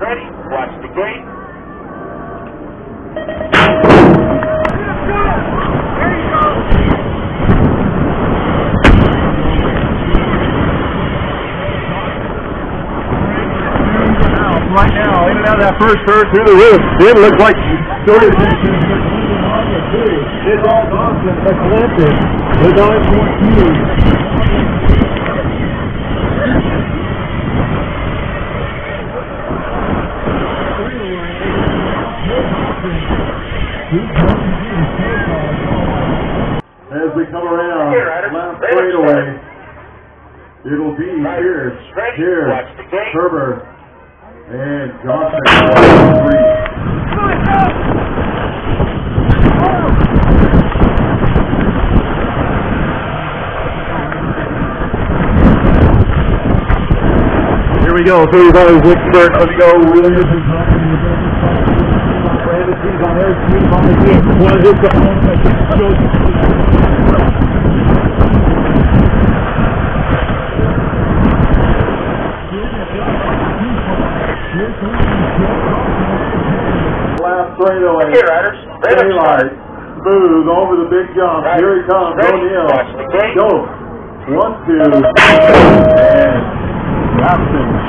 ready. Watch the gate. Right now, in and out of that first turn through the roof. It looks like It's all Johnson, but Clinton, the 9.2. As we come around, Here, Ryder. left straightaway, it'll be Ryder, Pierce, ready. Pierce, Watch the gate. Herbert, and Johnson. Here we go, 35 Wicksburg, let's go, Williams Brandon on on the kick, one hit the Last straightaway. Here, Riders. Ready, Daylight. Smooth over the big jump. Right. Here he comes. Watch. Go. One, two. And Jackson.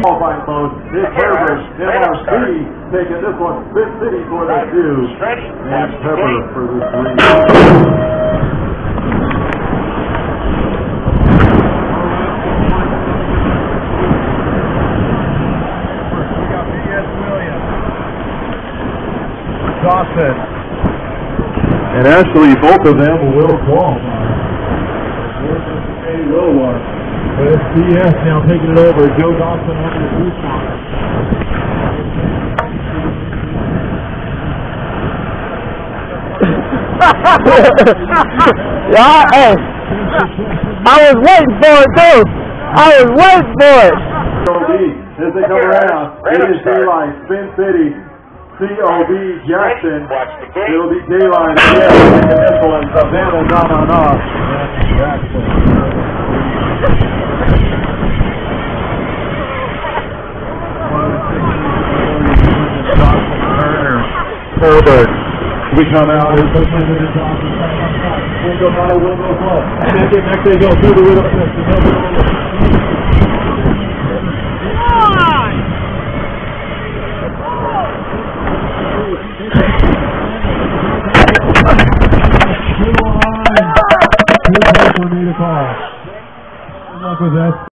Qualifying mode. Nick Herbert, MRC, taking this one. Fit City for the two. Ready. And Watch the Pepper gate. for the three. Dawson. And actually, both of them will qualify. They will one. But it's CS now taking it over. Joe Dawson on the two spot. yeah, hey. I was waiting for it too. I was waiting for it. COB, as they come around, it is Daylight, Spin City, COB, Jackson. Watch the gate. It'll be Daylight, yeah, taking this one, Savannah, no, no, no. Jackson. Herbert. We come out. We'll go high, we'll go low. Next, next they go through the call. Good luck with that.